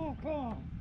fuck off!